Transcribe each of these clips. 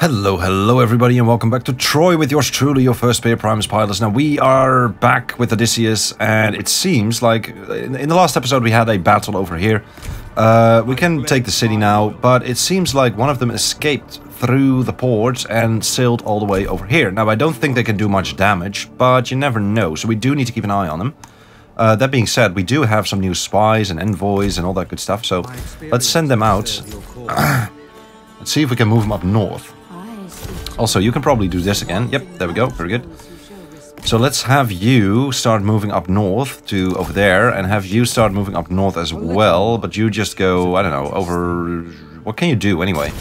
Hello, hello everybody and welcome back to Troy with yours truly, your first player Primus Pilus. Now we are back with Odysseus and it seems like in, in the last episode we had a battle over here. Uh, we can take the city now, but it seems like one of them escaped through the ports and sailed all the way over here. Now I don't think they can do much damage, but you never know, so we do need to keep an eye on them. Uh, that being said, we do have some new spies and envoys and all that good stuff, so let's send them out. let's see if we can move them up north. Also, you can probably do this again. Yep, there we go. Very good. So let's have you start moving up north to over there and have you start moving up north as well. But you just go, I don't know, over... What can you do anyway?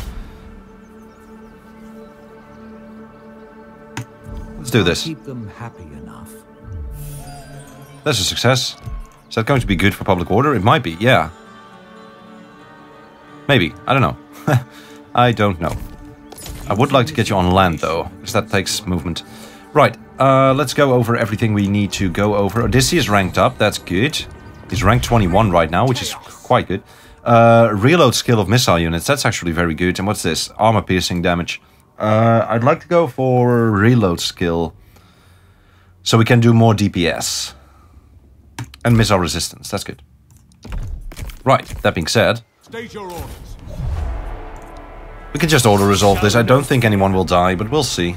Let's do this. Keep them happy enough. That's a success. Is that going to be good for public order? It might be, yeah. Maybe. I don't know. I don't know. I would like to get you on land, though, because that takes movement. Right, uh, let's go over everything we need to go over. Odysseus ranked up, that's good. He's ranked 21 right now, which is quite good. Uh, reload skill of missile units, that's actually very good. And what's this? Armor piercing damage. Uh, I'd like to go for reload skill. So we can do more DPS. And missile resistance, that's good. Right, that being said... Your orders. We can just auto-resolve this. I don't think anyone will die, but we'll see.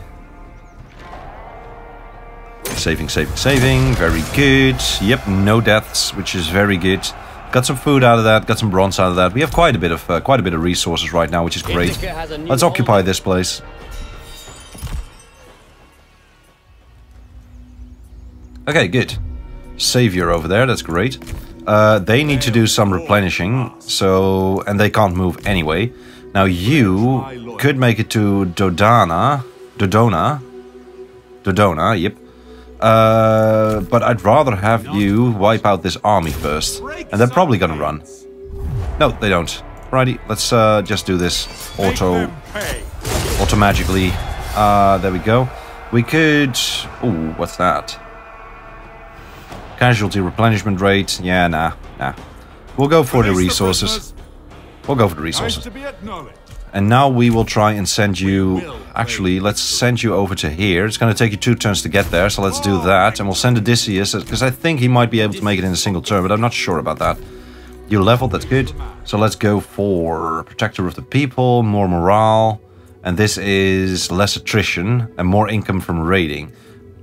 Saving, saving, saving. Very good. Yep, no deaths, which is very good. Got some food out of that, got some bronze out of that. We have quite a bit of uh, quite a bit of resources right now, which is great. Let's occupy this place. Okay, good. Savior over there, that's great. Uh, they need to do some replenishing, so and they can't move anyway. Now you could make it to Dodana, Dodona, Dodona, yep. Uh, but I'd rather have you wipe out this army first, and they're probably gonna run. No, they don't. Righty, let's uh, just do this auto, auto magically. Uh, there we go. We could. Ooh, what's that? Casualty replenishment rate. Yeah, nah, nah. We'll go for the resources. We'll go for the resources. And now we will try and send you... Actually, let's send you over to here. It's going to take you two turns to get there, so let's do that. And we'll send Odysseus, because I think he might be able to make it in a single turn, but I'm not sure about that. You leveled, that's good. So let's go for Protector of the People, more morale. And this is less attrition and more income from raiding.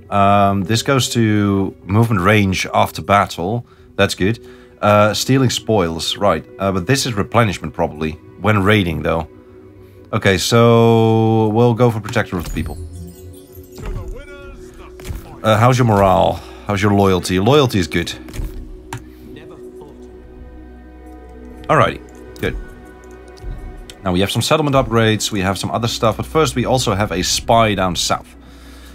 Um, this goes to movement range after battle. That's good. Uh, stealing spoils, right. Uh, but this is replenishment probably. When raiding though. Okay, so we'll go for Protector of the People. Uh, how's your morale? How's your loyalty? Loyalty is good. Alrighty, good. Now we have some settlement upgrades, we have some other stuff, but first we also have a spy down south.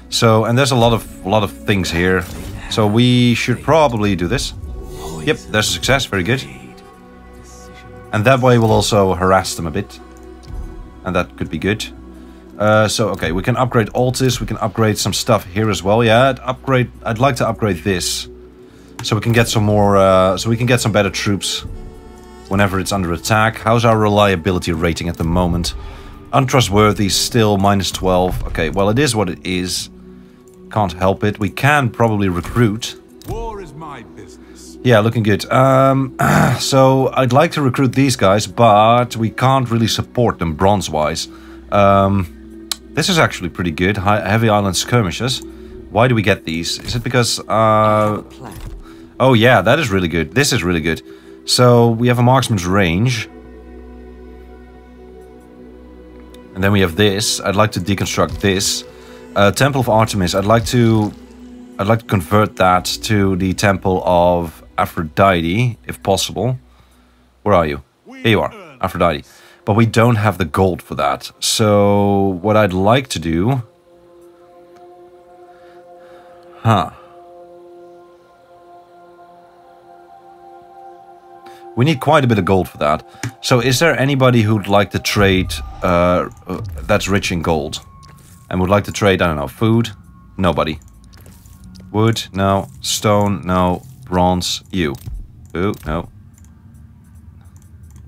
So, and there's a lot of a lot of things here. So we should probably do this. Yep, there's a success, very good. And that way we'll also harass them a bit. And that could be good. Uh, so, okay, we can upgrade Altis, we can upgrade some stuff here as well. Yeah, I'd upgrade, I'd like to upgrade this. So we can get some more, uh, so we can get some better troops whenever it's under attack. How's our reliability rating at the moment? Untrustworthy, still minus 12. Okay, well, it is what it is. Can't help it. We can probably recruit. Yeah, looking good. Um, so I'd like to recruit these guys, but we can't really support them bronze-wise. Um, this is actually pretty good. High, heavy island skirmishes. Why do we get these? Is it because... Uh, oh yeah, that is really good. This is really good. So we have a marksman's range. And then we have this. I'd like to deconstruct this. Uh, Temple of Artemis. I'd like to... I'd like to convert that to the Temple of Aphrodite, if possible. Where are you? Here you are, Aphrodite. But we don't have the gold for that. So what I'd like to do... Huh. We need quite a bit of gold for that. So is there anybody who'd like to trade uh, uh, that's rich in gold? And would like to trade, I don't know, food? Nobody. Wood? No. Stone? No. Bronze? You. Ooh, no.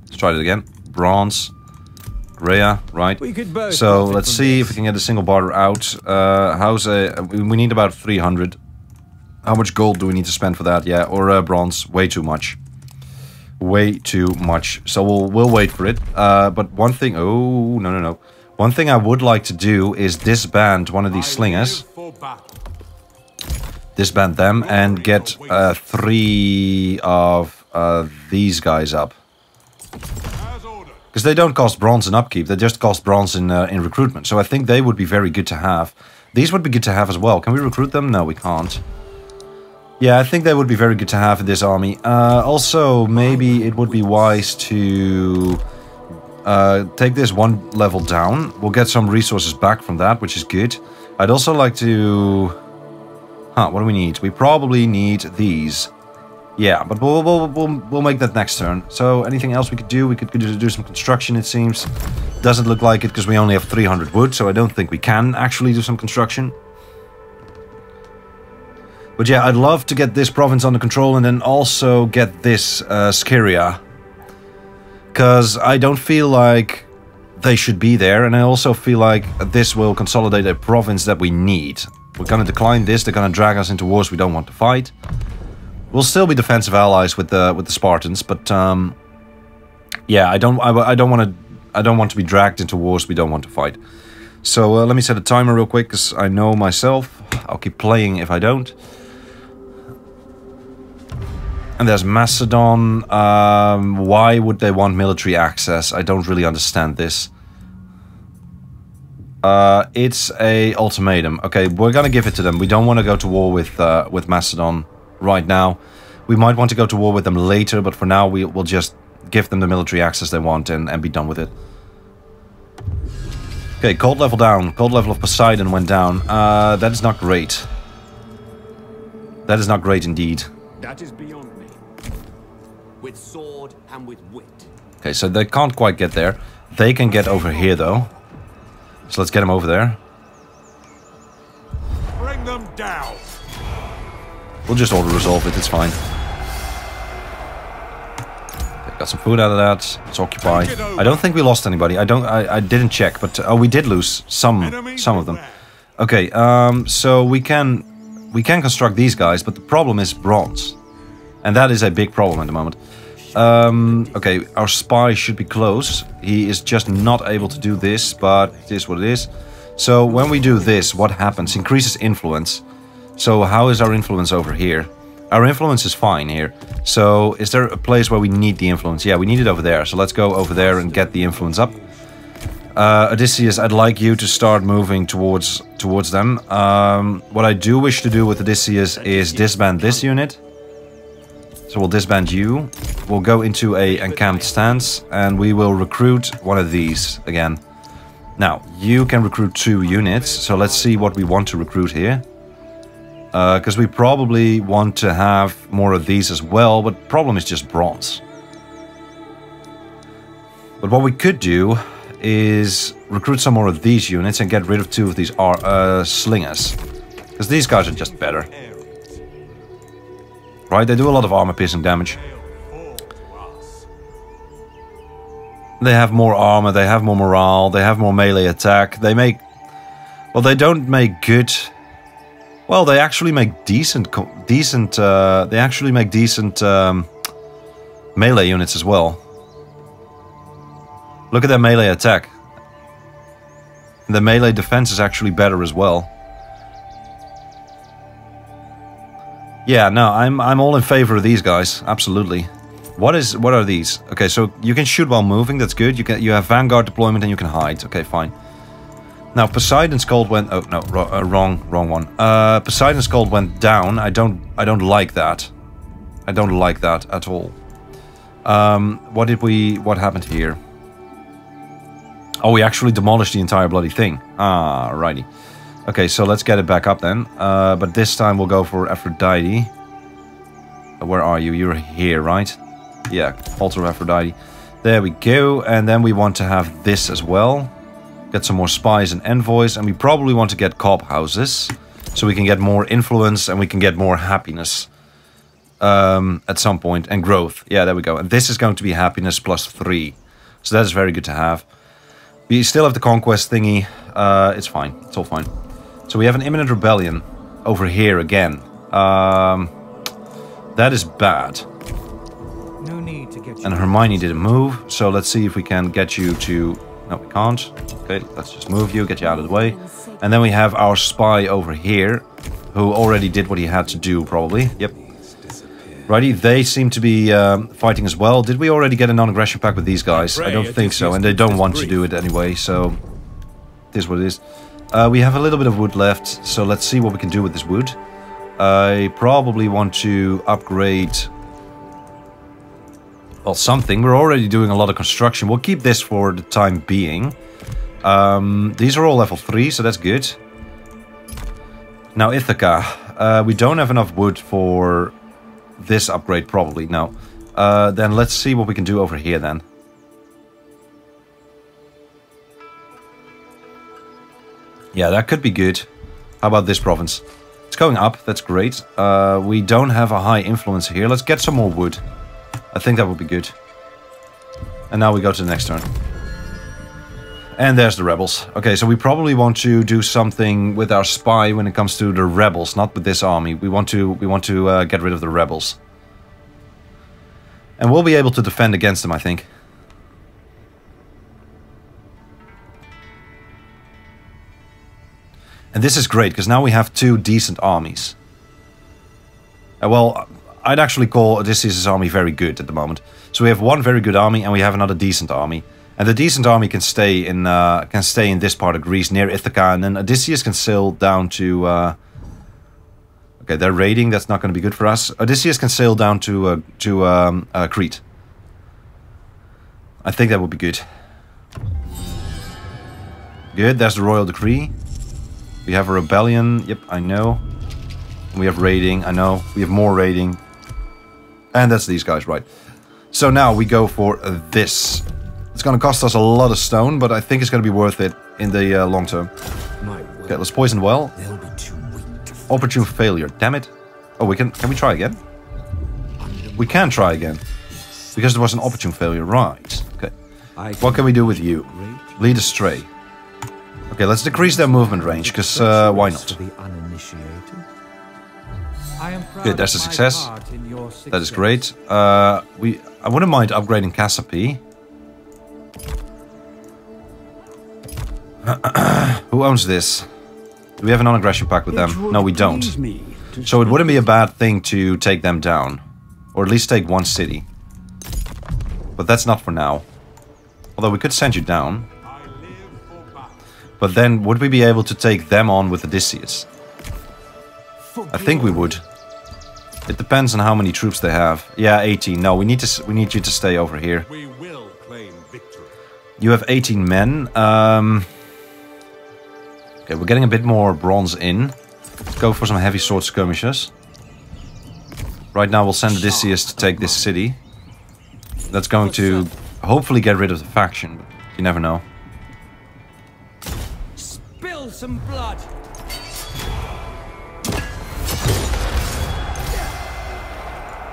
Let's try it again. Bronze. Rhea, right? We could both so let's see this. if we can get a single barter out. Uh, how's a? We we need about 300. How much gold do we need to spend for that? Yeah, or uh, bronze? Way too much. Way too much. So we'll we'll wait for it. Uh, but one thing. Oh no no no. One thing I would like to do is disband one of these slingers. Disband them and get uh, three of uh, these guys up. Because they don't cost bronze in upkeep, they just cost bronze in uh, in recruitment. So I think they would be very good to have. These would be good to have as well. Can we recruit them? No, we can't. Yeah, I think they would be very good to have in this army. Uh, also, maybe it would be wise to uh, take this one level down. We'll get some resources back from that, which is good. I'd also like to... Huh, what do we need? We probably need these. Yeah, but we'll, we'll, we'll, we'll make that next turn. So anything else we could do? We could do some construction, it seems. Doesn't look like it because we only have 300 wood, so I don't think we can actually do some construction. But yeah, I'd love to get this province under control and then also get this uh. Because I don't feel like they should be there, and I also feel like this will consolidate a province that we need. We're gonna decline this, they're gonna drag us into wars we don't want to fight. We'll still be defensive allies with the with the Spartans, but um, yeah, I don't I, I don't want to I don't want to be dragged into wars we don't want to fight. So uh, let me set a timer real quick, because I know myself. I'll keep playing if I don't. And there's Macedon. Um, why would they want military access? I don't really understand this. Uh, it's a ultimatum. Okay, we're gonna give it to them. We don't want to go to war with uh, with Macedon right now. We might want to go to war with them later, but for now we will just give them the military access they want and, and be done with it. Okay, cold level down. Cold level of Poseidon went down. Uh, that is not great. That is not great indeed. That is beyond me. with sword and with wit. Okay, so they can't quite get there. They can get over here though. So let's get them over there. Bring them down. We'll just auto resolve it, it's fine. Got some food out of that. Let's occupy. Take it over. I don't think we lost anybody. I don't I, I didn't check, but oh we did lose some Enemies some of them. Okay, um so we can we can construct these guys, but the problem is bronze. And that is a big problem at the moment. Um, okay, our spy should be close. He is just not able to do this, but it is what it is. So when we do this, what happens? Increases influence. So how is our influence over here? Our influence is fine here. So is there a place where we need the influence? Yeah, we need it over there. So let's go over there and get the influence up. Uh, Odysseus, I'd like you to start moving towards towards them. Um, what I do wish to do with Odysseus is disband this unit. So we'll disband you. We'll go into a encamped stance and we will recruit one of these again. Now, you can recruit two units, so let's see what we want to recruit here. Because we probably want to have more of these as well, but problem is just bronze. But what we could do is recruit some more of these units and get rid of two of these uh, slingers. Because these guys are just better. Right, they do a lot of armor piercing damage. They have more armor, they have more morale, they have more melee attack. They make... Well, they don't make good... Well, they actually make decent... Decent... Uh, they actually make decent um, melee units as well. Look at their melee attack. The melee defense is actually better as well. Yeah, no, I'm I'm all in favor of these guys. Absolutely. What is what are these? Okay, so you can shoot while moving. That's good. You can you have vanguard deployment and you can hide. Okay, fine. Now Poseidon's cold went. Oh no, uh, wrong wrong one. Uh, Poseidon's cold went down. I don't I don't like that. I don't like that at all. Um, what did we? What happened here? Oh, we actually demolished the entire bloody thing. Ah, righty. Okay, so let's get it back up then. Uh, but this time we'll go for Aphrodite. Where are you? You're here, right? Yeah, altar of Aphrodite. There we go. And then we want to have this as well. Get some more spies and envoys. And we probably want to get cob houses. So we can get more influence and we can get more happiness. Um, at some point. And growth. Yeah, there we go. And this is going to be happiness plus three. So that is very good to have. We still have the conquest thingy. Uh, it's fine. It's all fine. So we have an imminent rebellion over here again. Um, that is bad. No need to get And Hermione didn't move, so let's see if we can get you to... No, we can't. Okay, let's just move you, get you out of the way. And then we have our spy over here, who already did what he had to do, probably. Yep. Righty, they seem to be um, fighting as well. Did we already get a non-aggression pact with these guys? I don't think so, and they don't want to do it anyway, so... It is what it is. Uh, we have a little bit of wood left, so let's see what we can do with this wood. I probably want to upgrade well, something. We're already doing a lot of construction. We'll keep this for the time being. Um, these are all level 3, so that's good. Now, Ithaca. Uh, we don't have enough wood for this upgrade, probably. No. Uh, then let's see what we can do over here, then. Yeah, that could be good. How about this province? It's going up, that's great. Uh, we don't have a high influence here. Let's get some more wood. I think that would be good. And now we go to the next turn. And there's the rebels. Okay, so we probably want to do something with our spy when it comes to the rebels, not with this army. We want to we want to uh, get rid of the rebels. And we'll be able to defend against them, I think. And this is great, because now we have two decent armies. Uh, well, I'd actually call Odysseus' army very good at the moment. So we have one very good army, and we have another decent army. And the decent army can stay in uh, can stay in this part of Greece near Ithaca, and then Odysseus can sail down to. Uh, okay, they're raiding. That's not going to be good for us. Odysseus can sail down to uh, to um, uh, Crete. I think that would be good. Good. There's the royal decree. We have a rebellion. Yep, I know. We have raiding. I know. We have more raiding. And that's these guys, right? So now we go for this. It's going to cost us a lot of stone, but I think it's going to be worth it in the uh, long term. Okay, let's poison well. They'll be too weak to. Opportune failure. Damn it. Oh, we can. Can we try again? We can try again. Because there was an opportune failure. Right. Okay. What can we do with you? Lead astray. Okay, let's decrease their movement range, because uh, why not? For the uninitiated. I am proud Good, that's a success. part in your That is great. Uh, we I wouldn't mind upgrading Cassiope. Who owns this? Do we have a non-aggression pact with them? No, we don't. So it wouldn't be a bad thing to take them down. Or at least take one city. But that's not for now. Although we could send you down. But then would we be able to take them on with Odysseus? I think we would. It depends on how many troops they have. Yeah, 18. No, we need to we need you to stay over here. We will claim victory. You have 18 men. Um, okay, we're getting a bit more bronze in. Let's go for some heavy sword skirmishes. Right now we'll send Odysseus to take this city. That's going to hopefully get rid of the faction, you never know. Spill some blood.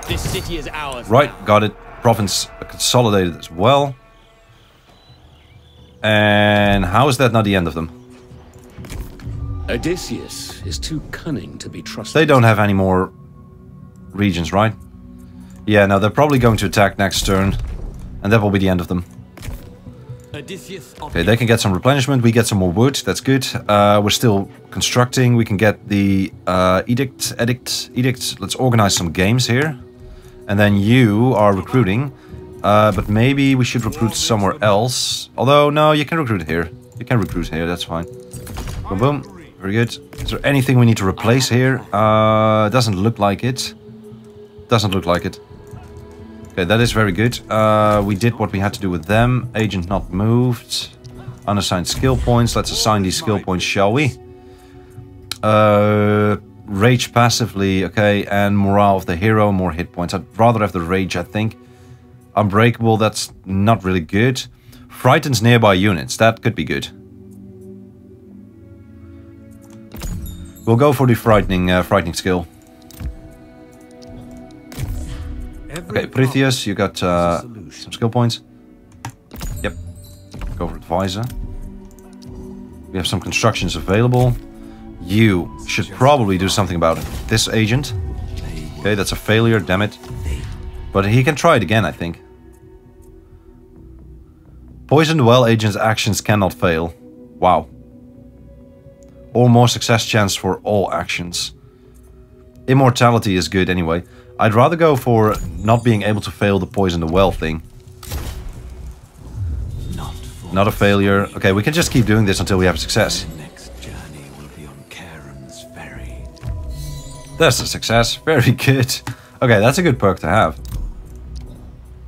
This city is ours. Right, now. got it. Province consolidated as well. And how is that not the end of them? Odysseus is too cunning to be trusted. They don't have any more regions, right? Yeah, no, they're probably going to attack next turn. And that will be the end of them. Okay, they can get some replenishment. We get some more wood. That's good. Uh, we're still constructing. We can get the uh, edict, edict, edict. Let's organize some games here. And then you are recruiting. Uh, but maybe we should recruit somewhere else. Although, no, you can recruit here. You can recruit here. That's fine. Boom, boom. Very good. Is there anything we need to replace here? Uh, doesn't look like it. Doesn't look like it. Okay, that is very good. Uh, we did what we had to do with them. Agent not moved. Unassigned skill points. Let's assign these skill points, shall we? Uh, rage passively, okay, and morale of the hero, more hit points. I'd rather have the rage, I think. Unbreakable, that's not really good. Frightens nearby units, that could be good. We'll go for the frightening, uh, frightening skill. Okay, Protheus, you got uh, some skill points. Yep. Go for Advisor. We have some constructions available. You should probably do something about it. This agent. Okay, that's a failure, damn it. But he can try it again, I think. Poisoned well agent's actions cannot fail. Wow. Or more success chance for all actions. Immortality is good anyway. I'd rather go for not being able to fail the poison the well thing. Not for Not a failure. Okay, we can just keep doing this until we have a success. next journey will be on Charon's ferry. That's a success. Very good. Okay, that's a good perk to have.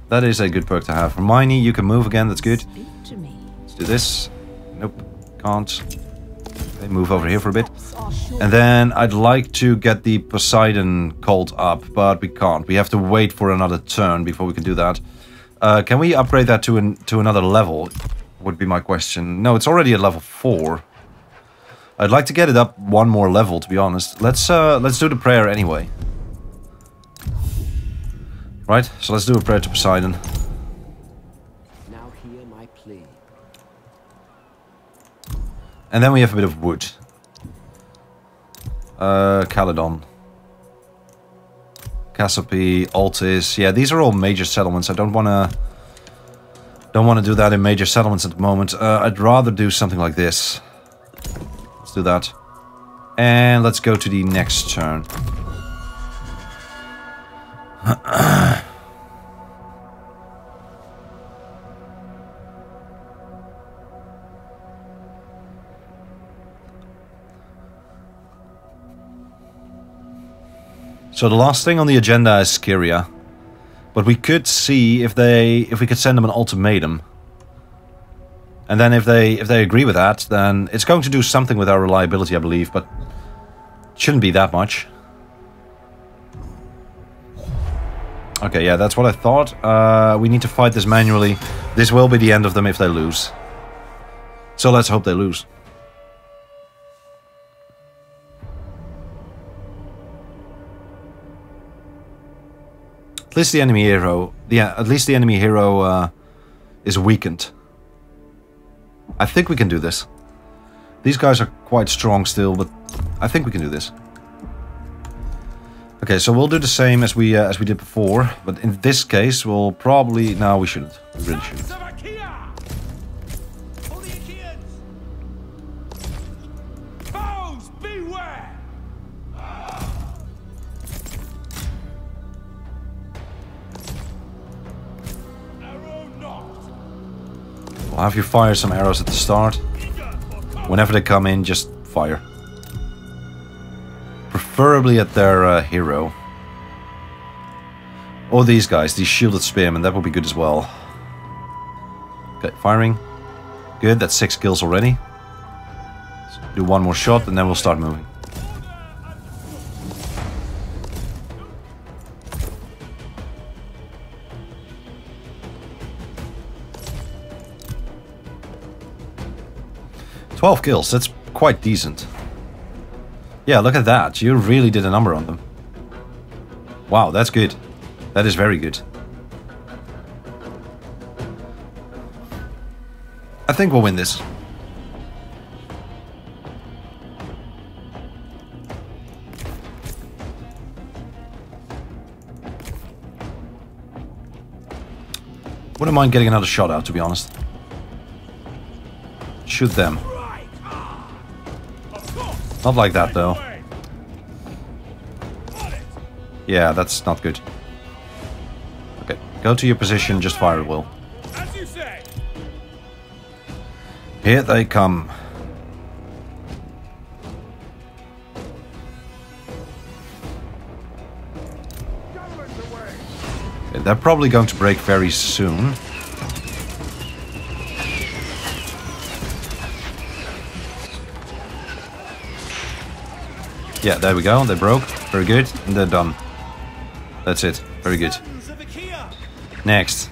That is a good perk to have. Hermione, you can move again. That's good. Speak to me. Let's do this. Nope, can't. Okay, move over here for a bit. And then I'd like to get the Poseidon called up, but we can't. We have to wait for another turn before we can do that. Uh, can we upgrade that to an, to another level? Would be my question. No, it's already at level four. I'd like to get it up one more level, to be honest. Let's uh, let's do the prayer anyway. Right, so let's do a prayer to Poseidon. Now hear my plea. And then we have a bit of wood. Uh, Caledon. Cassiope, Altis. Yeah, these are all major settlements. I don't want to... Don't want to do that in major settlements at the moment. Uh, I'd rather do something like this. Let's do that. And let's go to the next turn. So the last thing on the agenda is Skiria. But we could see if they if we could send them an ultimatum. And then if they if they agree with that, then it's going to do something with our reliability, I believe, but shouldn't be that much. Okay, yeah, that's what I thought. Uh, we need to fight this manually. This will be the end of them if they lose. So let's hope they lose. Least the enemy hero, yeah, at least the enemy hero uh, is weakened. I think we can do this. These guys are quite strong still, but I think we can do this. Okay, so we'll do the same as we uh, as we did before, but in this case, we'll probably no, we shouldn't. We really shouldn't. We'll have you fire some arrows at the start. Whenever they come in, just fire. Preferably at their uh, hero. Or these guys, these shielded spearmen, that would be good as well. Okay, firing. Good, that's six kills already. Let's do one more shot and then we'll start moving. Twelve kills, that's quite decent. Yeah, look at that. You really did a number on them. Wow, that's good. That is very good. I think we'll win this. Wouldn't mind getting another shot out, to be honest. Shoot them. Not like that, though. Yeah, that's not good. Okay, go to your position, just fire at will. Here they come. They're probably going to break very soon. Yeah, there we go. They broke. Very good. And they're done. That's it. Very good. Next.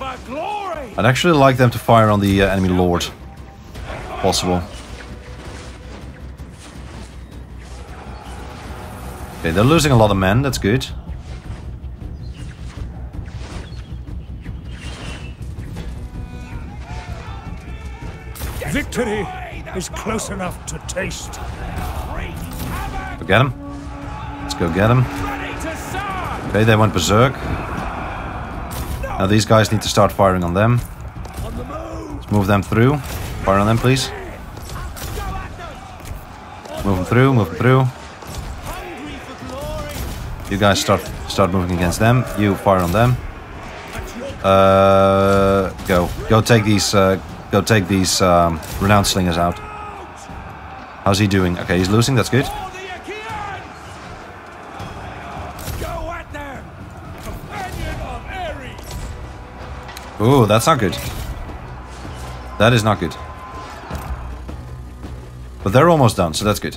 I'd actually like them to fire on the uh, enemy lord. Possible. Okay, they're losing a lot of men, that's good. Victory is close enough to taste. Go get him. Let's go get him. Okay, they went berserk. Now these guys need to start firing on them. Let's move them through. Fire on them, please. Move them through, move them through. You guys start start moving against them. You fire on them. Uh, go, go take these, uh, go take these um, renowned slingers out. How's he doing? Okay, he's losing. That's good. Ooh, that's not good. That is not good. But they're almost done, so that's good.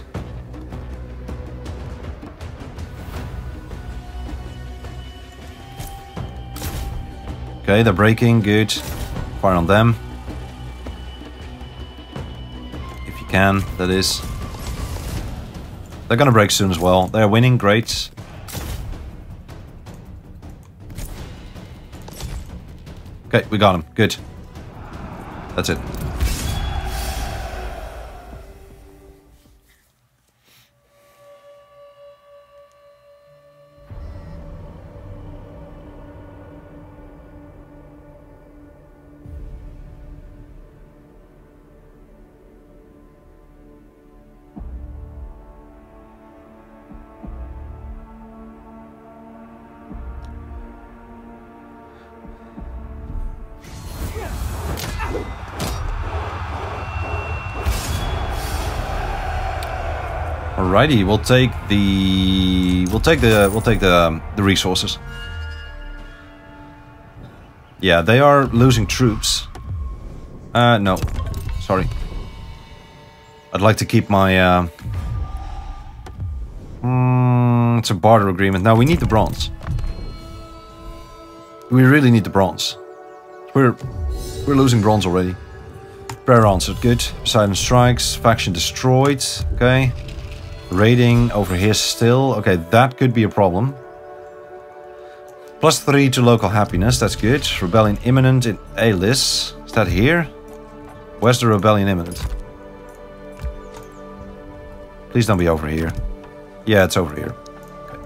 Okay, they're breaking. Good. Fire on them. Can, that is. They're gonna break soon as well. They're winning. Great. Okay, we got him. Good. That's it. Alrighty, we'll take the we'll take the we'll take the um, the resources. Yeah, they are losing troops. Uh, no, sorry. I'd like to keep my. Uh, mm, it's a barter agreement. Now we need the bronze. We really need the bronze. We're we're losing bronze already. Prayer answered. Good. Poseidon strikes. Faction destroyed. Okay. Raiding over here still. Okay, that could be a problem. Plus three to local happiness. That's good. Rebellion imminent in. Is that here? Where's the rebellion imminent? Please don't be over here. Yeah, it's over here. Okay.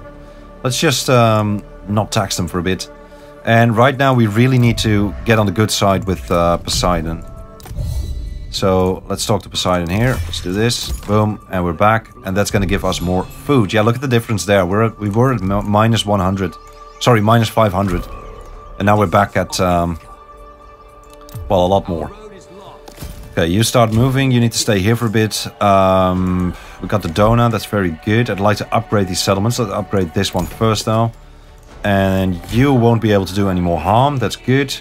Let's just um, not tax them for a bit. And right now we really need to get on the good side with uh, Poseidon. So let's talk to Poseidon here. Let's do this. Boom, and we're back. And that's going to give us more food. Yeah, look at the difference there. We're at, we were at minus 100. Sorry, minus 500. And now we're back at, um, well, a lot more. Okay, you start moving. You need to stay here for a bit. Um, we got Dodona. That's very good. I'd like to upgrade these settlements. Let's upgrade this one first, though. And you won't be able to do any more harm. That's good.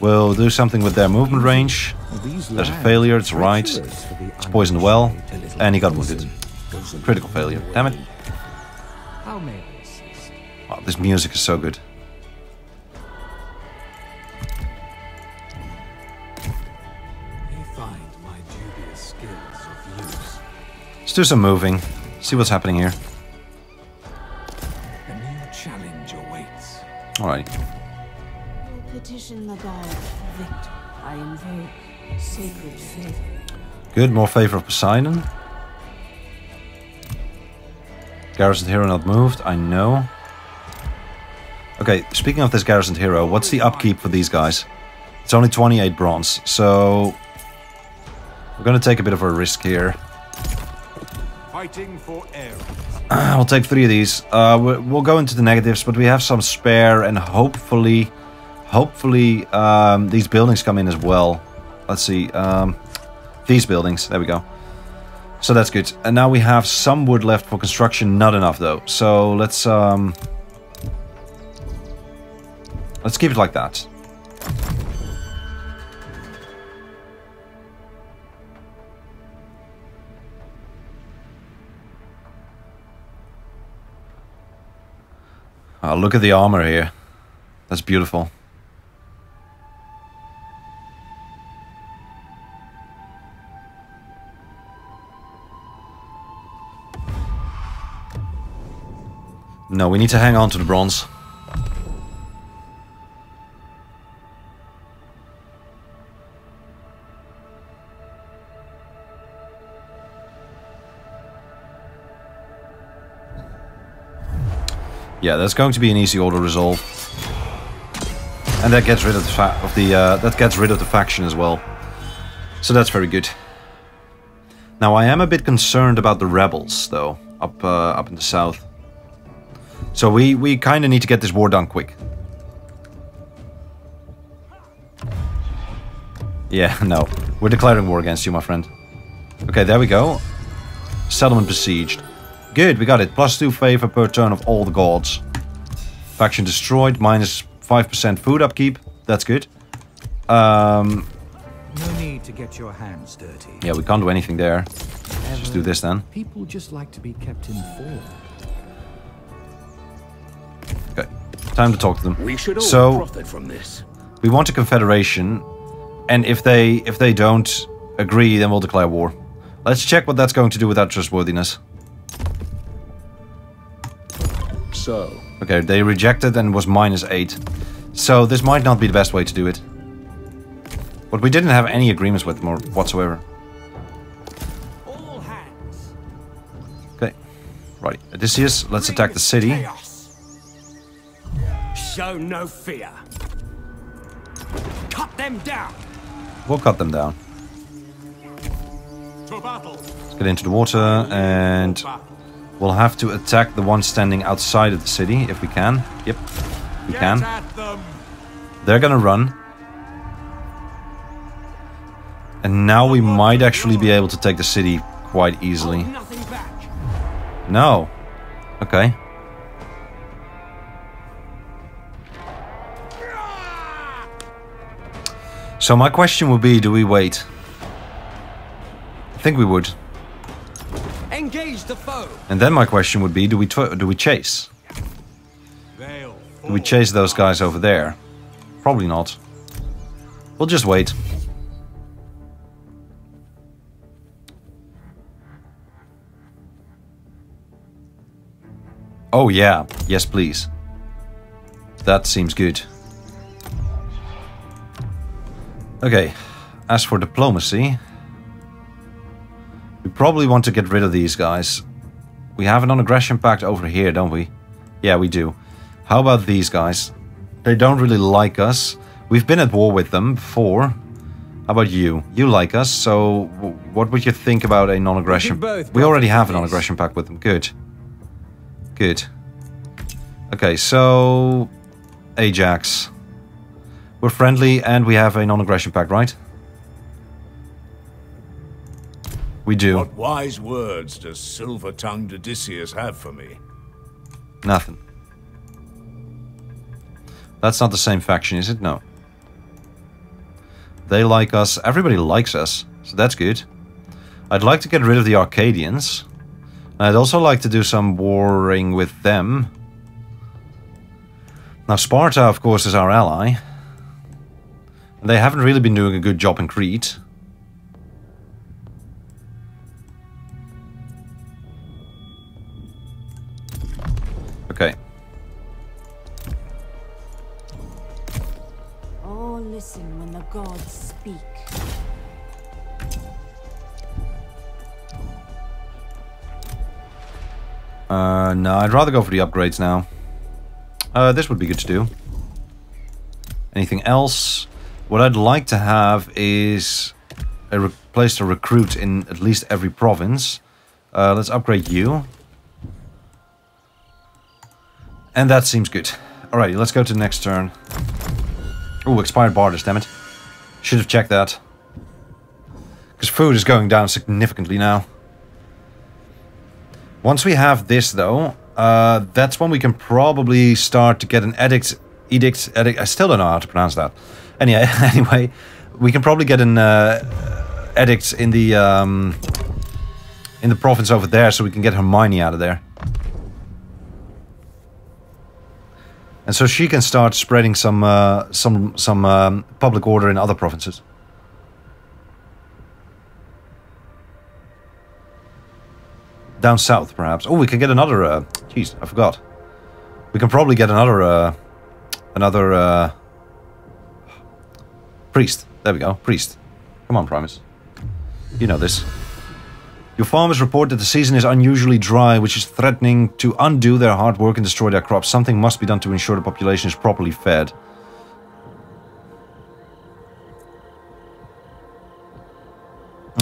We'll do something with their movement range. There's a failure, it's right. It's poisoned well. And he got wounded. Critical failure. Damn it. How may I assist? Oh, this music is so good. May find my dubious skills of use. Let's do some moving. See what's happening here. A new challenge awaits. Alright. Petition the god for victory. I invoke sacred faith. Good, more favor of Poseidon. Garrison hero not moved, I know. Okay, speaking of this garrison hero, what's the upkeep for these guys? It's only 28 bronze, so... We're gonna take a bit of a risk here. Fighting for Ares. I'll take three of these. Uh, we'll go into the negatives, but we have some spare, and hopefully, hopefully, um, these buildings come in as well. Let's see. Um, these buildings. There we go. So that's good. And now we have some wood left for construction. Not enough though. So let's um, let's keep it like that. Oh, look at the armor here. That's beautiful. No, we need to hang on to the bronze. Yeah, that's going to be an easy auto resolve. And that gets rid of the, of the uh, that gets rid of the faction as well. So that's very good. Now I am a bit concerned about the rebels though, up uh, up in the south. So we we kind of need to get this war done quick. Yeah, no. We're declaring war against you, my friend. Okay, there we go. Settlement besieged. Good, we got it. Plus 2 favor per turn of all the gods. Faction destroyed, minus 5% food upkeep. That's good. Um, No need to get your hands dirty. yeah, we can't do anything there. Let's just do this then. People just like to be kept informed. Time to talk to them. We should all So- profit from this. We want a confederation, and if they if they don't agree, then we'll declare war. Let's check what that's going to do with our trustworthiness. So, Okay, they rejected and was minus 8. So this might not be the best way to do it. But we didn't have any agreements with them or whatsoever. All hands. Okay. Right. Odysseus, let's attack the city. Show no fear. Cut them down. We'll cut them down. Let's get into the water and we'll have to attack the one standing outside of the city if we can. Yep. We Get can. They're gonna run. And now we might actually be able to take the city quite easily. Hold nothing back. No. Okay. So my question would be, do we wait? I think we would. Engage the foe. And then my question would be, do we do we chase? Do we chase those guys over there? Probably not. We'll just wait. Oh yeah, yes please. That seems good. Okay, as for diplomacy, we probably want to get rid of these guys. We have an non-aggression pact over here, don't we? Yeah, we do. How about these guys? They don't really like us. We've been at war with them before. How about you? You like us, so what would you think about a non-aggression? We We already have a non-aggression pact with them. Good. Good. Okay, so Ajax. We're friendly and we have a non-aggression pact, right? We do. What wise words does silver-tongued Odysseus have for me? Nothing. That's not the same faction, is it? No. They like us. Everybody likes us, so that's good. I'd like to get rid of the Arcadians. I'd also like to do some warring with them. Now, Sparta, of course, is our ally. They haven't really been doing a good job in Crete. Okay. Oh, listen when the gods speak. Uh, no, I'd rather go for the upgrades now. Uh, this would be good to do. Anything else? What I'd like to have is a place to recruit in at least every province. Uh, let's upgrade you. And that seems good. Alrighty, let's go to the next turn. Oh, expired barters, damn it. Should have checked that. Because food is going down significantly now. Once we have this, though, uh, that's when we can probably start to get an edict, edict, edict. I still don't know how to pronounce that. Anyway, anyway, we can probably get an uh, edict in the um, in the province over there, so we can get Hermione out of there, and so she can start spreading some uh, some some um, public order in other provinces. Down south, perhaps. Oh, we can get another. Uh, jeez, I forgot. We can probably get another. Uh, another uh, priest. There we go, priest. Come on, Primus. You know this. Your farmers report that the season is unusually dry, which is threatening to undo their hard work and destroy their crops. Something must be done to ensure the population is properly fed.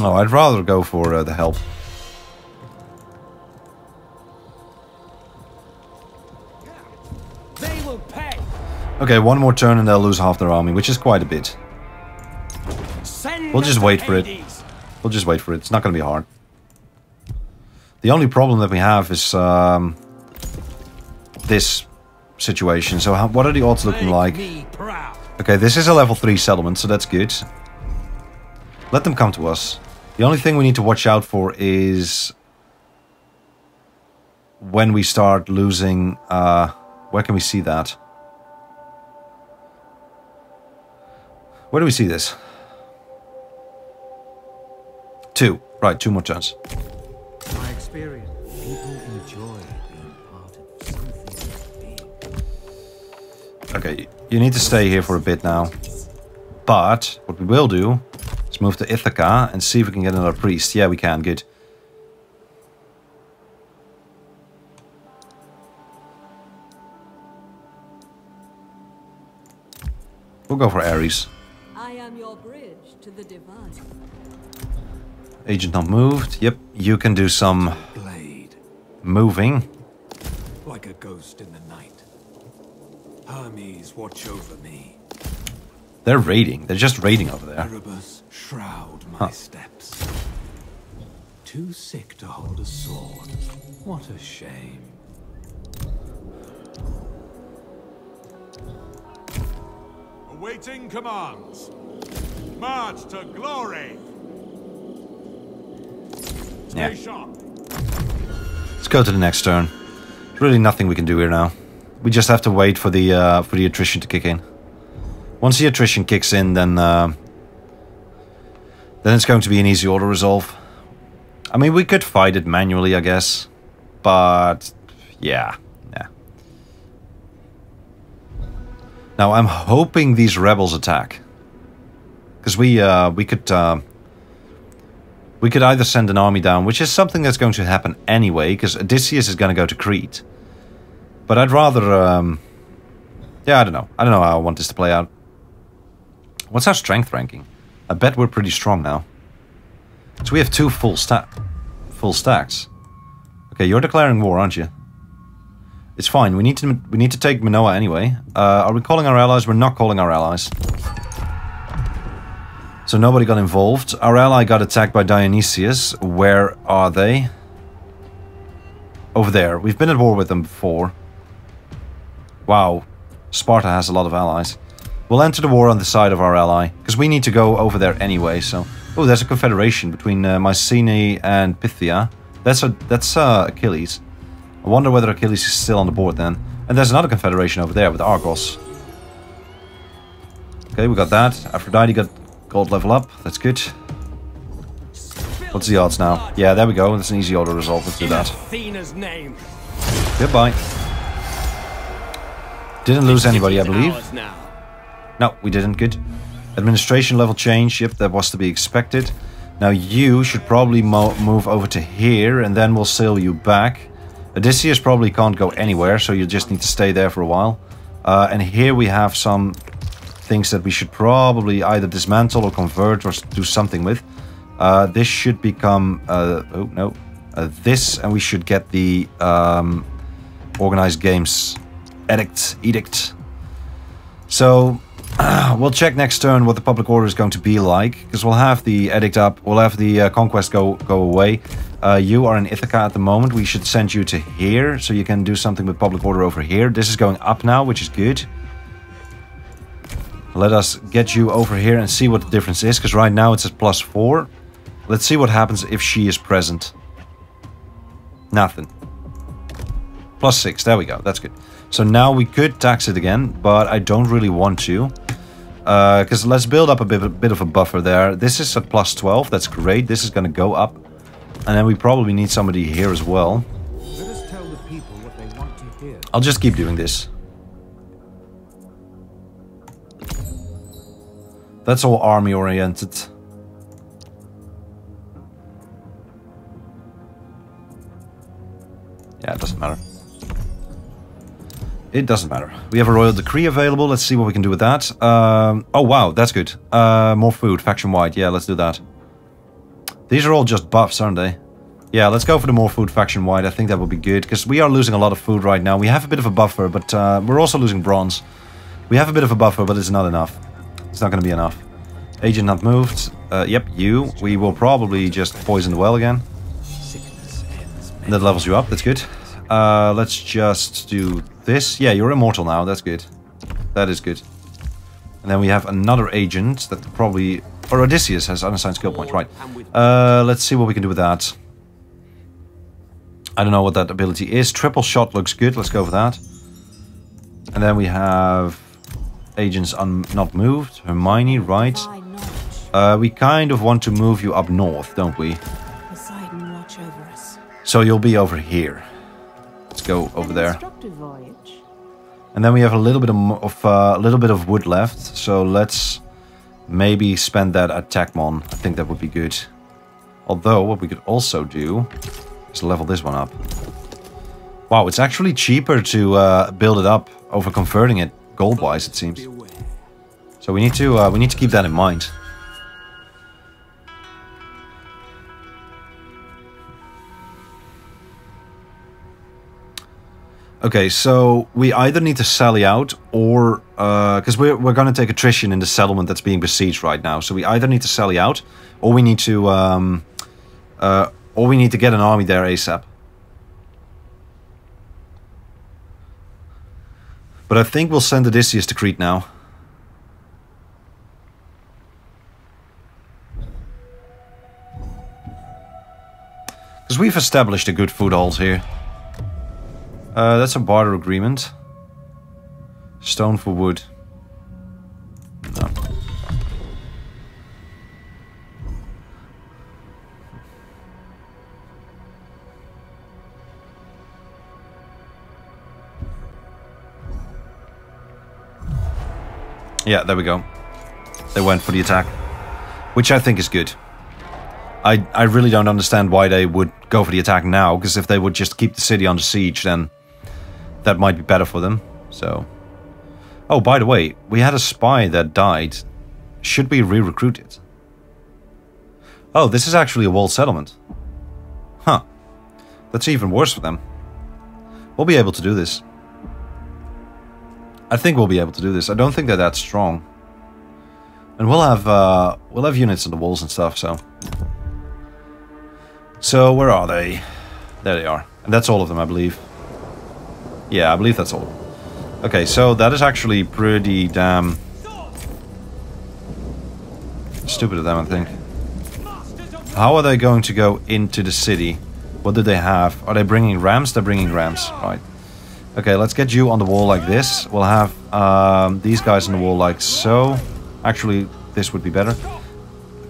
Oh, I'd rather go for uh, the help. They will pay. Okay, one more turn and they'll lose half their army, which is quite a bit. We'll just wait for it. We'll just wait for it. It's not going to be hard. The only problem that we have is um, this situation. So how, what are the odds looking like? Okay, this is a level 3 settlement, so that's good. Let them come to us. The only thing we need to watch out for is when we start losing... Uh, where can we see that? Where do we see this? Two. Right, two more turns. My experience, people enjoy being part of something big. Okay, you need to stay here for a bit now. But what we will do is move to Ithaca and see if we can get another priest. Yeah, we can. Good. We'll go for Ares. Agent not moved. Yep, you can do some Blade, moving. like a ghost in the night. Hermes, watch over me. They're raiding. They're just raiding over there. Erebus, shroud my Huh. steps. Too sick to hold a sword. What a shame. Awaiting commands. March to glory. Yeah. Let's go to the next turn. There's really nothing we can do here now. We just have to wait for the uh, for the attrition to kick in. Once the attrition kicks in, then uh, then it's going to be an easy auto resolve. I mean, we could fight it manually, I guess, but yeah, yeah. Now I'm hoping these rebels attack, because we uh, we could. Uh, we could either send an army down, which is something that's going to happen anyway, because Odysseus is going to go to Crete. But I'd rather, um, yeah, I don't know. I don't know how I want this to play out. What's our strength ranking? I bet we're pretty strong now. So we have two full sta full stacks. Okay, you're declaring war, aren't you? It's fine. We need to we need to take Minoa anyway. Uh, are we calling our allies? We're not calling our allies. So nobody got involved. Our ally got attacked by Dionysius. Where are they? Over there. We've been at war with them before. Wow. Sparta has a lot of allies. We'll enter the war on the side of our ally. Because we need to go over there anyway, so... Oh, there's a confederation between uh, Mycenae and Phthia. That's a that's uh, Achilles. I wonder whether Achilles is still on the board then. And there's another confederation over there with Argos. Okay, we got that. Aphrodite got gold level up. That's good. What's the odds now? Yeah, there we go. That's an easy auto resolve. Let's do that. Goodbye. Didn't lose anybody, I believe. No, we didn't. Good. Administration level change. Yep, that was to be expected. Now you should probably mo move over to here, and then we'll sail you back. Odysseus probably can't go anywhere, so you just need to stay there for a while. Uh, and here we have some things that we should probably either dismantle or convert or do something with. Uh, this should become... Uh, oh, no. Uh, this, and we should get the um, organized games edict, edict. So we'll check next turn what the public order is going to be like, because we'll have the edict up, we'll have the uh, conquest go go away. Uh, you are in Ithaca at the moment. We should send you to here, so you can do something with public order over here. This is going up now, which is good. Let us get you over here and see what the difference is, because right now it's at plus four. Let's see what happens if she is present. Nothing. Plus six, there we go, that's good. So now we could tax it again, but I don't really want to. Uh, because let's build up a bit, a bit of a buffer there. This is at plus 12, that's great. This is going to go up. And then we probably need somebody here as well. Let us tell the people what they want to hear. I'll just keep doing this. That's all army oriented. Yeah, it doesn't matter. It doesn't matter. We have a royal decree available. Let's see what we can do with that. Um, oh, wow, that's good. Uh, more food, faction-wide. Yeah, let's do that. These are all just buffs, aren't they? Yeah, let's go for the more food faction-wide. I think that would be good, because we are losing a lot of food right now. We have a bit of a buffer, but uh, we're also losing bronze. We have a bit of a buffer, but it's not enough. It's not going to be enough. Agent not moved. Uh, yep, you. We will probably just poison the well again. That levels you up, that's good. Uh, let's just do this. Yeah, you're immortal now, that's good. That is good. And then we have another agent that probably... Or Odysseus has unassigned skill points, right. Uh, let's see what we can do with that. I don't know what that ability is. Triple shot looks good, let's go for that. And then we have agents un not moved. Hermione, right. Uh, we kind of want to move you up north, don't we? Watch over us. So you'll be over here. Let's go over there. And then we have a little bit of, of uh, a little bit of wood left. So let's maybe spend that at Tachmon. I think that would be good. Although what we could also do is level this one up. Wow, it's actually cheaper to uh, build it up over converting it gold-wise. It seems. So we need to uh, we need to keep that in mind. Okay, so we either need to sally out or because we're we're going to take attrition in the settlement that's being besieged right now. So we either need to sally out or we need to um, uh, or we need to get an army there asap. But I think we'll send Odysseus to Crete now. Because we've established a good food foothold here. Uh, that's a barter agreement. Stone for wood. No. Yeah, there we go. They went for the attack. Which I think is good. I, I really don't understand why they would go for the attack now, because if they would just keep the city under siege, then that might be better for them. So, oh, by the way, we had a spy that died. Should we re-recruit it? Oh, this is actually a walled settlement. Huh. That's even worse for them. We'll be able to do this. I think we'll be able to do this. I don't think they're that strong. And we'll have uh, we'll have units on the walls and stuff. So, so where are they? There they are, and that's all of them, I believe. Yeah, I believe that's all. Okay, so that is actually pretty damn stupid of them, I think. How are they going to go into the city? What do they have? Are they bringing rams? They're bringing rams, right. Okay, let's get you on the wall like this. We'll have um, these guys on the wall like so. Actually, this would be better.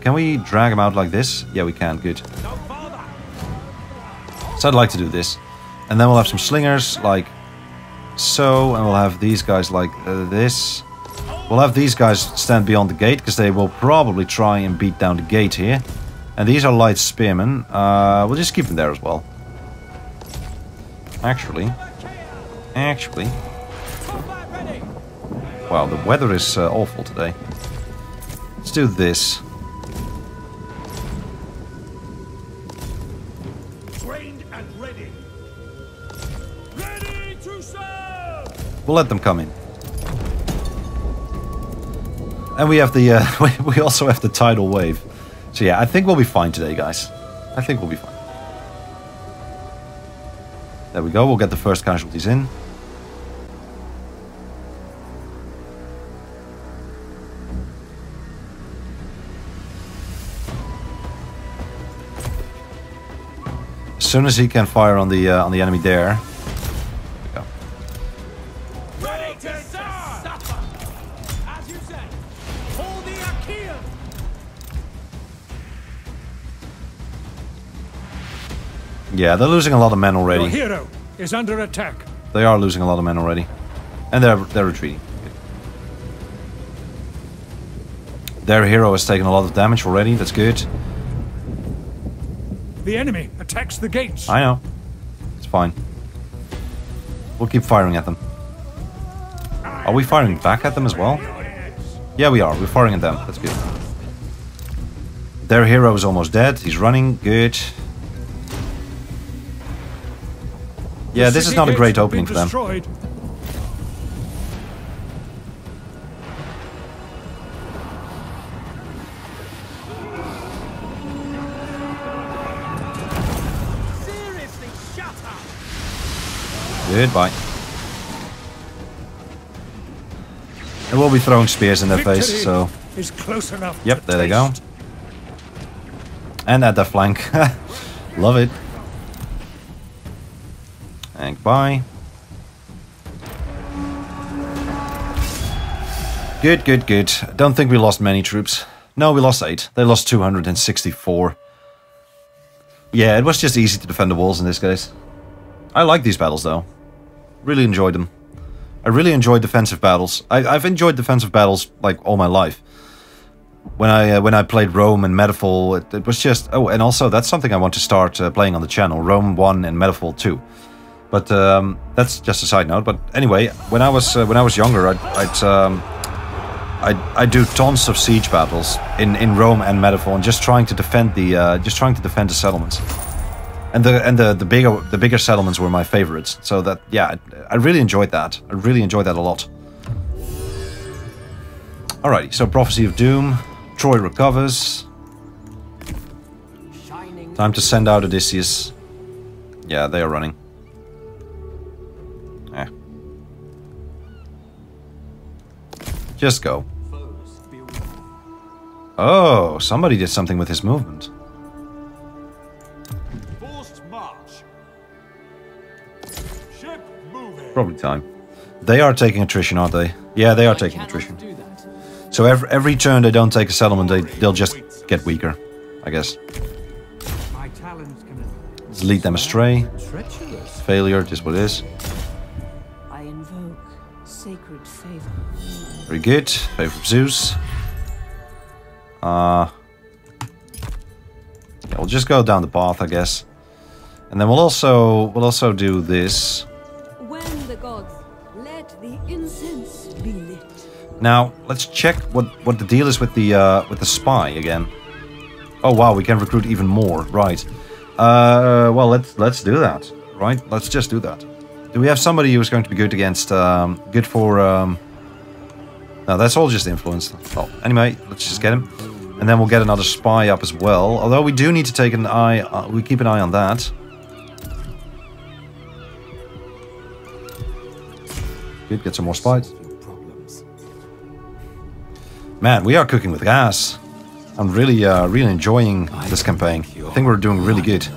Can we drag them out like this? Yeah, we can. Good. So I'd like to do this. And then we'll have some slingers like so. And we'll have these guys like uh, this. We'll have these guys stand beyond the gate because they will probably try and beat down the gate here. And these are light spearmen. Uh, we'll just keep them there as well. Actually, actually, wow, the weather is uh, awful today. Let's do this. Trained and ready. Ready to serve! We'll let them come in. And we have the uh, we- we also have the tidal wave. So yeah, I think we'll be fine today, guys. I think we'll be fine. There we go. We'll get the first casualties in. Soon as he can fire on the uh, on the enemy there. There we go. Ready to serve! As you said, for the Achaeans! Yeah, they're losing a lot of men already. Your hero is under attack. They are losing a lot of men already. And they're they're retreating. Their hero has taken a lot of damage already, that's good. The enemy attacks the gates. I know. It's fine. We'll keep firing at them. Are we firing back at them as well? Yeah, we are. We're firing at them. That's good. Their hero is almost dead. He's running. Good. Yeah, this is not a great opening for them. Goodbye. And we'll be throwing spears in their face, so... is close enough. Yep, there they go. taste. And at the flank. Love it. And bye. Good, good, good. Don't think we lost many troops. No, we lost 8. They lost 264. Yeah, it was just easy to defend the walls in this case. I like these battles though. Really enjoyed them. I really enjoyed defensive battles. I, I've enjoyed defensive battles like all my life when I uh, when I played Rome and Medieval, it, it was just oh, and also that's something I want to start uh, playing on the channel, Rome One and Medieval Two. But um, that's just a side note. But anyway, when I was uh, when I was younger, I'd I'd, um, I'd I'd do tons of siege battles in, in Rome and Medieval, and just trying to defend the uh, just trying to defend the settlements. And the and the, the bigger the bigger settlements were my favorites. So that yeah, I, I really enjoyed that. I really enjoyed that a lot. Alrighty, so Prophecy of Doom. Troy recovers. Time to send out Odysseus. Yeah, they are running. Eh. Just go. Oh, somebody did something with his movement. Probably time. They are taking attrition, aren't they? Yeah, they are taking attrition. So every, every turn they don't take a settlement, they, they'll just get weaker, I guess. My Let's lead them astray. treacherous. Failure, just what it is. I invoke sacred favor. Very good. Favor of Zeus. Uh, yeah, we'll just go down the path, I guess. And then we'll also we'll also do this. Now let's check what what the deal is with the uh, with the spy again. Oh wow, we can recruit even more. Right. Uh, well, let's let's do that. Right. Let's just do that. Do we have somebody who's going to be good against um, good for? Um, no, that's all just influence. Well, anyway, let's just get him, and then we'll get another spy up as well. Although we do need to take an eye. Uh, we keep an eye on that. Good. Get some more spies. Man, we are cooking with gas. I'm really, uh, really enjoying this campaign. I think we're doing really good.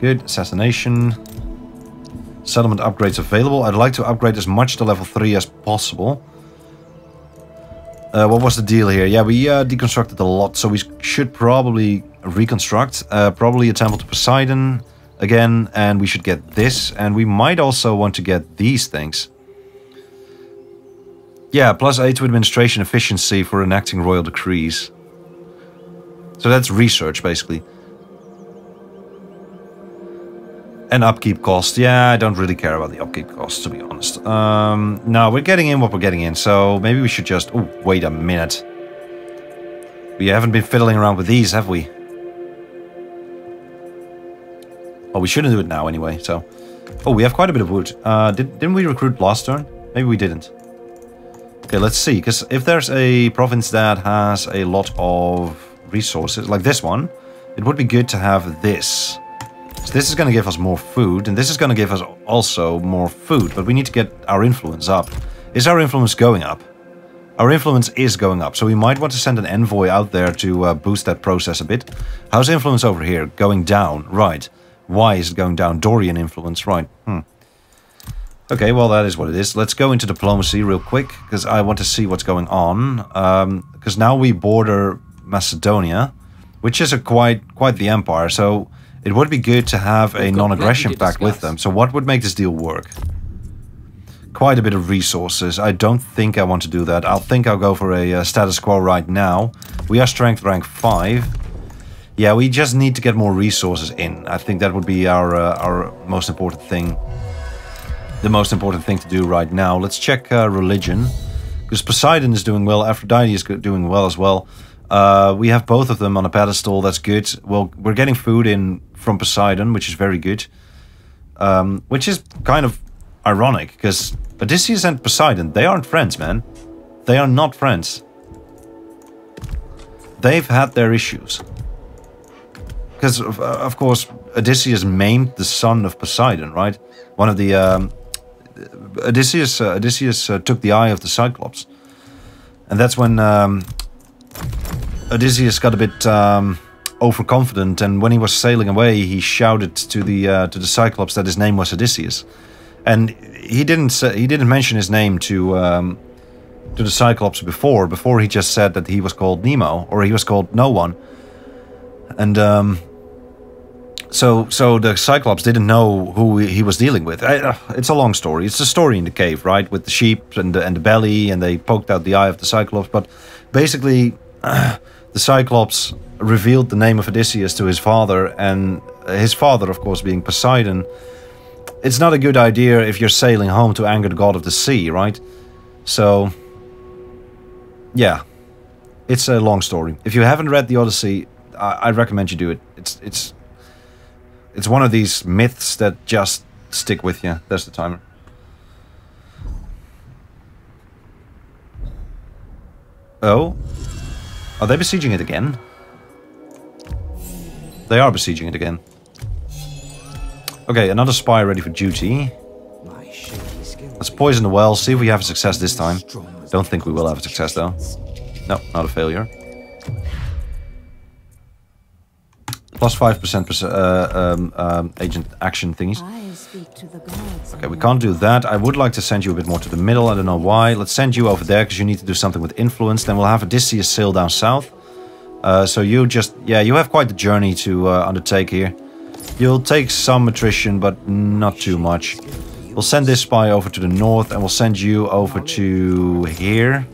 Good. Assassination. Settlement upgrades available. I'd like to upgrade as much to level 3 as possible. Uh, what was the deal here? Yeah, we uh, deconstructed a lot, so we should probably reconstruct. Uh, probably a temple to Poseidon again, and we should get this. And we might also want to get these things. Yeah, plus 8 to administration efficiency for enacting royal decrees. So that's research, basically. And upkeep cost. Yeah, I don't really care about the upkeep cost, to be honest. Um, no, we're getting in what we're getting in, so maybe we should just... Oh, wait a minute. We haven't been fiddling around with these, have we? Oh, we shouldn't do it now anyway, so... Oh, we have quite a bit of wood. Uh, did, didn't we recruit last turn? Maybe we didn't. Okay, let's see. Because if there's a province that has a lot of resources, like this one, it would be good to have this. So this is going to give us more food, and this is going to give us also more food, but we need to get our influence up. Is our influence going up? Our influence is going up, so we might want to send an envoy out there to uh, boost that process a bit. How's influence over here? Going down, right. Why is it going down? Dorian influence, right. Hmm. Okay, well, that is what it is. Let's go into diplomacy real quick, because I want to see what's going on. Because now we border Macedonia, which is a quite quite the empire, so it would be good to have a non-aggression pact with them. So what would make this deal work? Quite a bit of resources. I don't think I want to do that. I'll think I'll go for a uh, status quo right now. We are strength rank 5. Yeah, we just need to get more resources in. I think that would be our uh, our most important thing. The most important thing to do right now. Let's check uh, religion. Because Poseidon is doing well, Aphrodite is doing well as well. Uh, we have both of them on a pedestal, that's good. Well, we're getting food in from Poseidon, which is very good. Um, which is kind of ironic, because Odysseus and Poseidon, they aren't friends, man. They are not friends. They've had their issues. Because, of, uh, of course, Odysseus maimed the son of Poseidon, right? One of the... Um, Odysseus, uh, Odysseus uh, took the eye of the Cyclops. And that's when um, Odysseus got a bit um, overconfident, and when he was sailing away, he shouted to the uh, to the Cyclops that his name was Odysseus, and he didn't he didn't mention his name to um, to the Cyclops before. Before he just said that he was called Nemo or he was called No One, and um, so so the Cyclops didn't know who he was dealing with. Uh, it's a long story. It's a story in the cave, right, with the sheep and the, and the belly, and they poked out the eye of the Cyclops. But basically, the Cyclops revealed the name of Odysseus to his father, and his father, of course, being Poseidon. It's not a good idea if you're sailing home to anger the god of the sea, right? So, yeah, it's a long story. If you haven't read the Odyssey, I, I recommend you do it. It's it's it's one of these myths that just stick with you. There's the timer. Oh, are they besieging it again? They are besieging it again. Okay, another spy ready for duty. Let's poison the well, see if we have a success this time. Don't think we will have a success though. No, not a failure. Plus 5% uh, um, um, agent action thingies. I speak to the gods. Okay, we can't do that. I would like to send you a bit more to the middle. I don't know why. Let's send you over there because you need to do something with influence. Then we'll have Odysseus sail down south. Uh, so you just, yeah, you have quite the journey to uh, undertake here. You'll take some attrition, but not too much. We'll send this spy over to the north, and we'll send you over to here.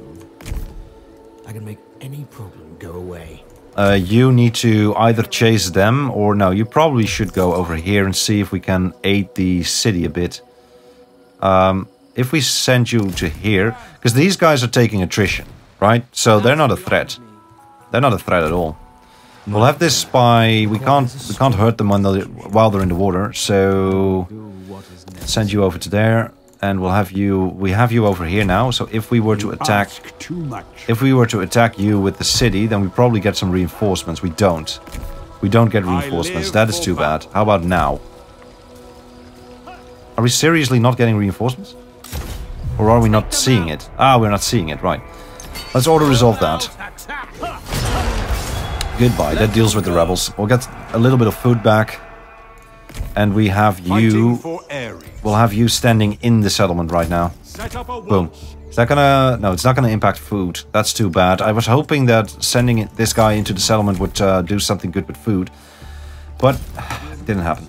I can make any problem go away. Uh, you need to either chase them, or no, you probably should go over here and see if we can aid the city a bit. Um, if we send you to here, because these guys are taking attrition, right? So they're not a threat. They're not a threat at all. We'll have this spy. We can't we can't hurt them while they're in the water. So send you over to there, and we'll have you. We have you over here now. So if we were to attack, too much. if we were to attack you with the city, then we probably get some reinforcements. We don't. We don't get reinforcements. That is too bad. How about now? Are we seriously not getting reinforcements? Or are we not seeing it? Ah, we're not seeing it, right. Let's auto resolve that. Goodbye. That deals with the rebels. We'll get a little bit of food back. And we have you. We'll have you standing in the settlement right now. Set up a Boom. Is that gonna... No, it's not gonna impact food. That's too bad. I was hoping that sending this guy into the settlement would uh, do something good with food. But it didn't happen.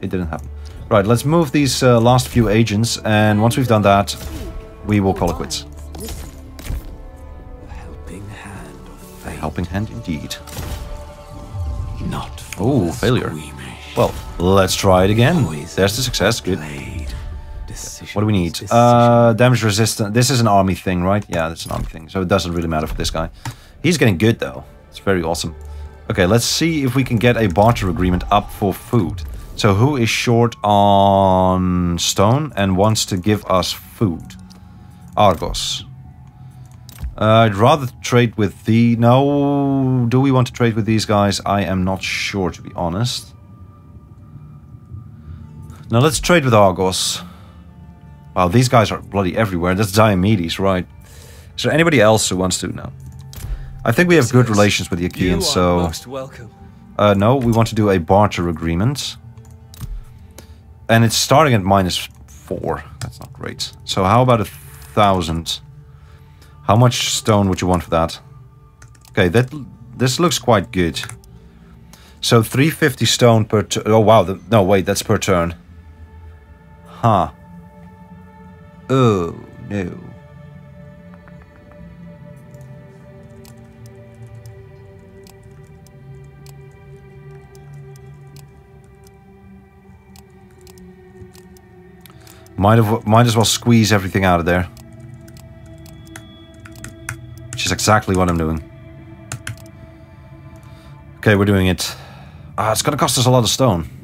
It didn't happen. Right, let's move these uh, last few agents. And once we've done that, we will call it quits. Helping hand A helping hand indeed. not Oh, failure. squeamish. Well, let's try it again. There's the success. Good. What do we need? Uh, damage resistant. This is an army thing, right? Yeah, that's an army thing. So it doesn't really matter for this guy. He's getting good though. It's very awesome. Okay, let's see if we can get a barter agreement up for food. So who is short on stone and wants to give us food? Argos. Uh, I'd rather trade with the... No, do we want to trade with these guys? I am not sure, to be honest. Now let's trade with Argos. Wow, these guys are bloody everywhere. That's Diomedes, right? Is there anybody else who wants to? No. I think we have good relations with the Achaeans, so... Uh, no, we want to do a barter agreement. And it's starting at minus four. That's not great. So how about a thousand? How much stone would you want for that? Okay, that this looks quite good. So 350 stone per... oh, wow. The, no, wait, that's per turn. Huh. Oh, no. Might, have, might as well squeeze everything out of there. Which is exactly what I'm doing. Okay, we're doing it. Ah, it's gonna cost us a lot of stone.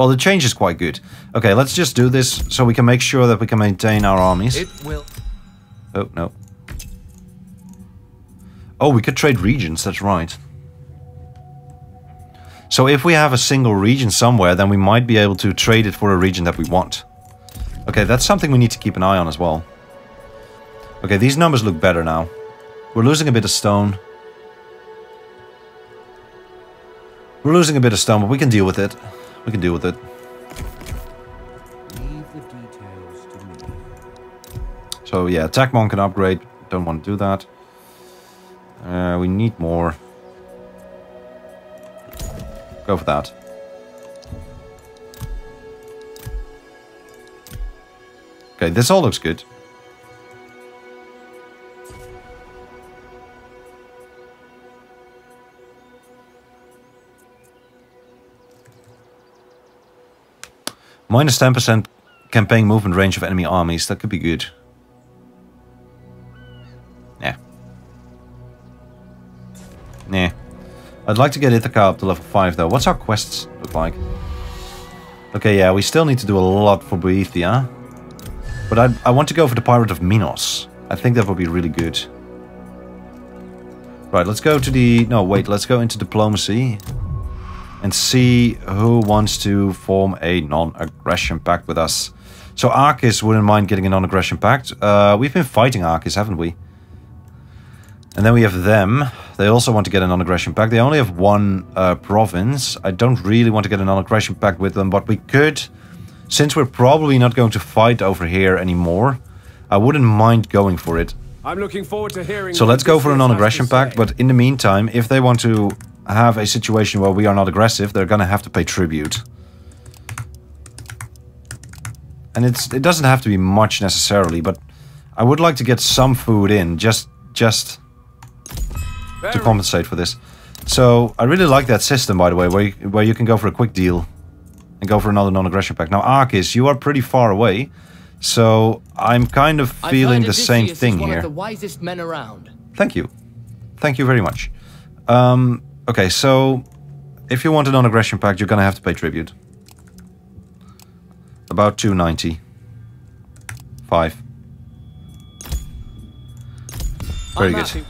Well, the change is quite good. Okay, let's just do this so we can make sure that we can maintain our armies. It will. Oh, no. Oh, we could trade regions, that's right. So if we have a single region somewhere, then we might be able to trade it for a region that we want. Okay, that's something we need to keep an eye on as well. Okay, these numbers look better now. We're losing a bit of stone. We're losing a bit of stone, but we can deal with it. We can deal with it. Leave the details to me. So yeah, attack monk can upgrade. Don't want to do that. Uh, we need more. Go for that. Okay, this all looks good. Minus 10% campaign movement range of enemy armies. That could be good. Yeah. Nah. I'd like to get Ithaca up to level 5 though. What's our quests look like? Okay, yeah, we still need to do a lot for Boethia. But I, I want to go for the Pirate of Minos. I think that would be really good. Right, let's go to the... No, wait, let's go into diplomacy. And see who wants to form a non-aggression pact with us. So Arcus wouldn't mind getting a non-aggression pact. Uh, we've been fighting Arcus, haven't we? And then we have them. They also want to get a non-aggression pact. They only have one uh, province. I don't really want to get a non-aggression pact with them, but we could, since we're probably not going to fight over here anymore, I wouldn't mind going for it. I'm looking forward to hearing. So let's go for a non-aggression pact, but in the meantime, if they want to have a situation where we are not aggressive, they're gonna have to pay tribute. And it's it doesn't have to be much necessarily, but I would like to get some food in, just just to compensate for this. So I really like that system, by the way, where you, where you can go for a quick deal and go for another non-aggression pact. Now, Arcus, you are pretty far away, so I'm kind of feeling the same thing here. Of the wisest men around. Thank you. Thank you very much. Um, okay, so if you want a non-aggression pact, you're gonna have to pay tribute. About 290. Five. Very good.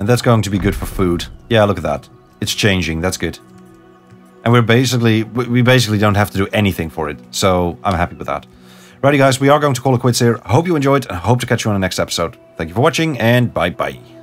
And that's going to be good for food. Yeah, look at that. It's changing. That's good. And we're basically we we basically don't have to do anything for it. So I'm happy with that. Righty guys, we are going to call it quits here. Hope you enjoyed and hope to catch you on the next episode. Thank you for watching and bye bye.